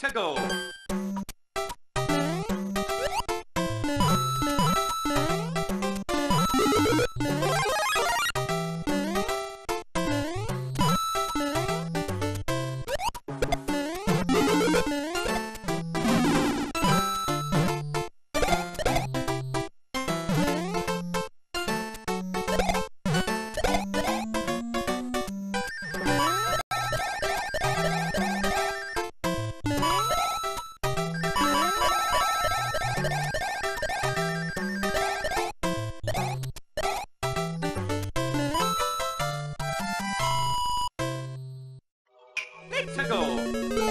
to go. 最後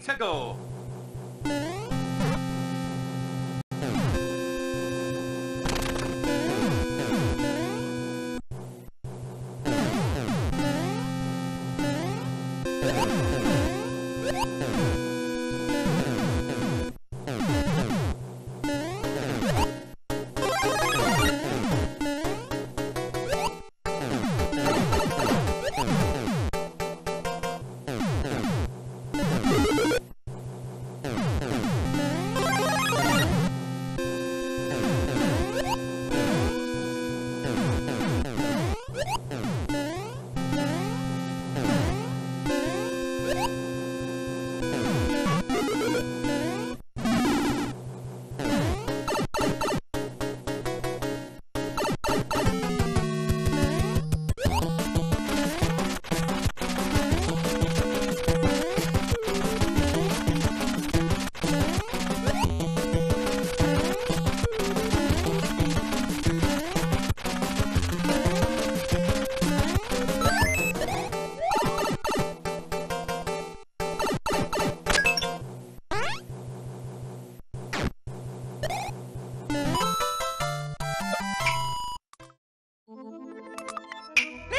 to go.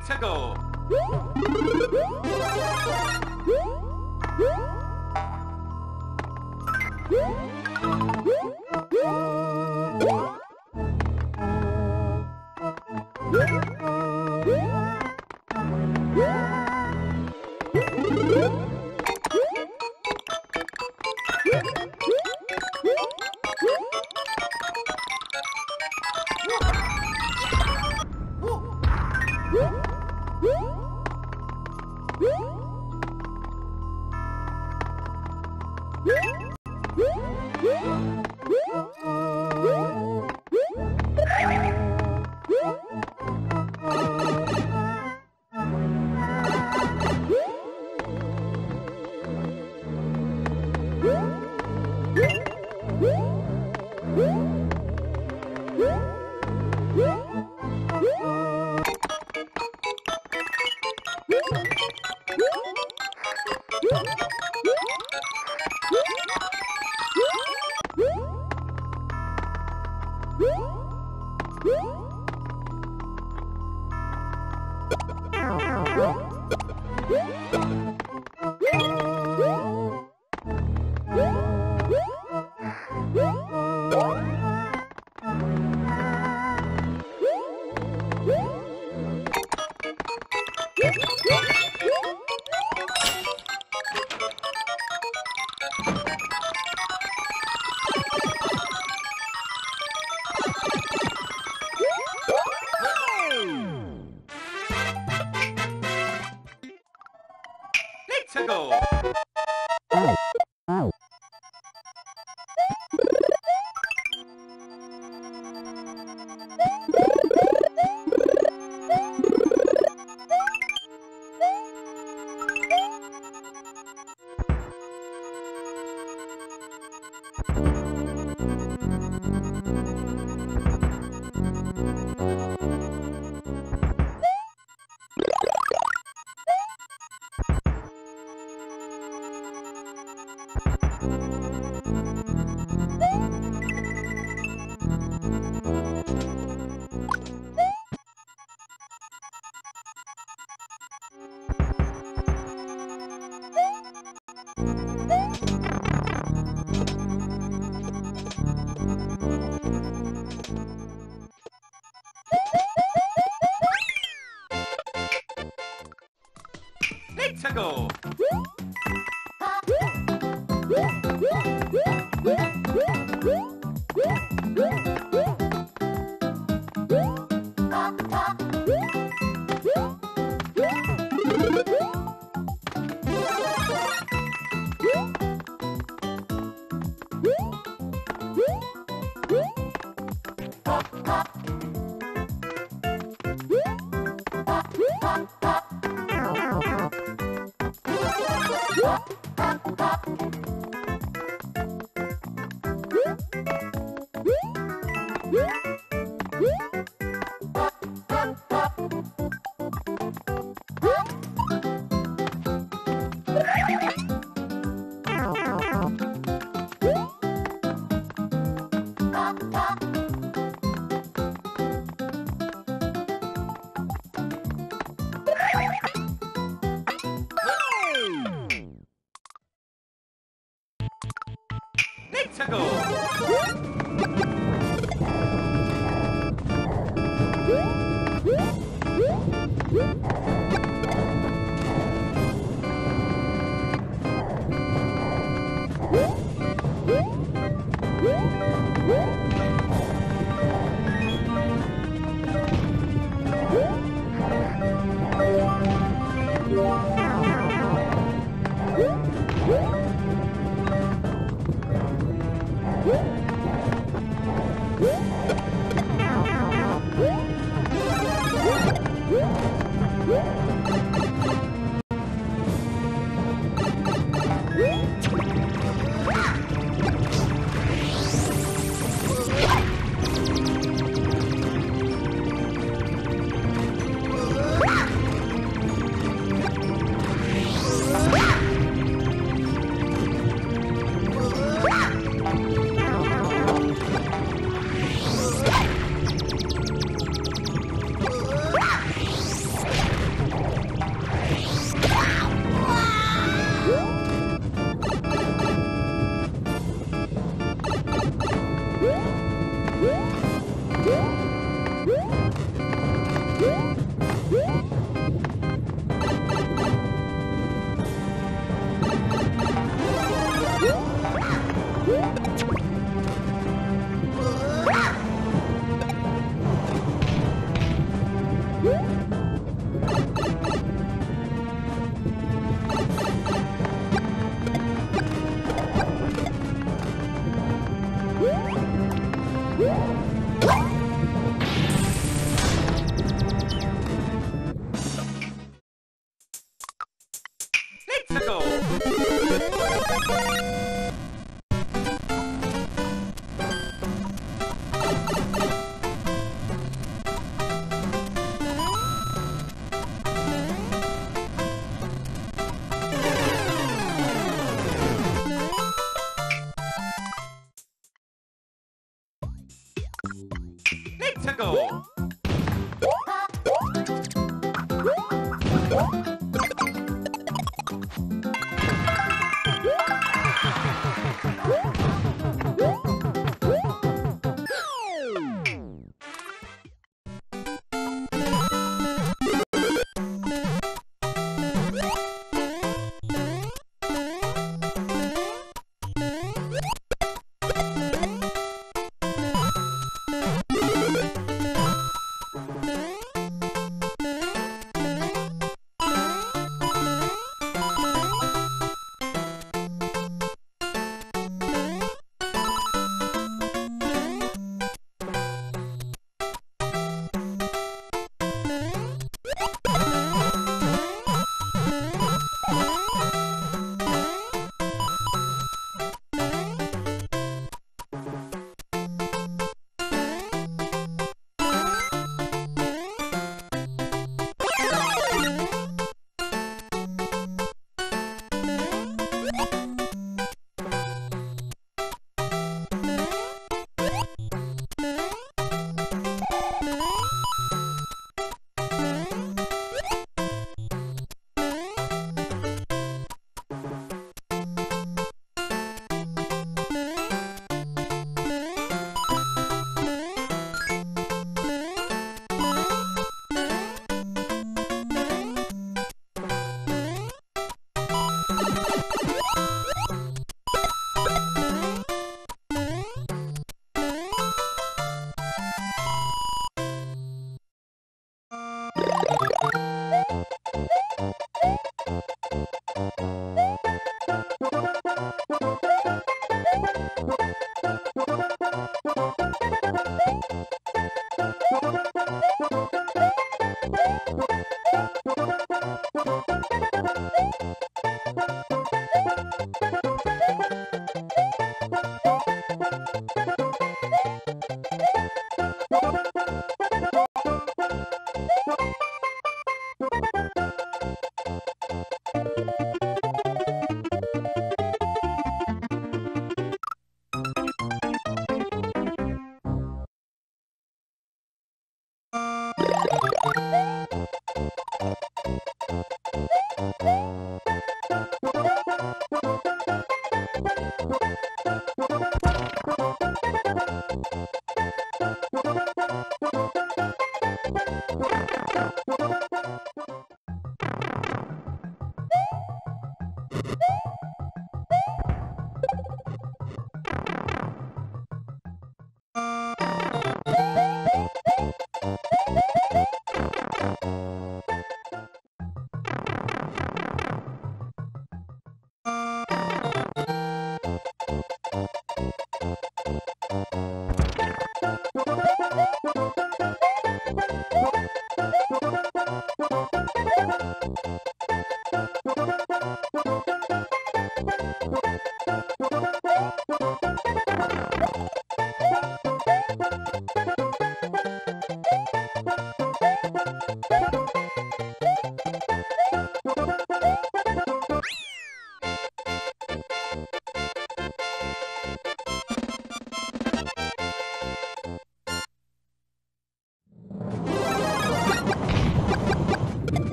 Let's パ中を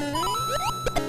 やった!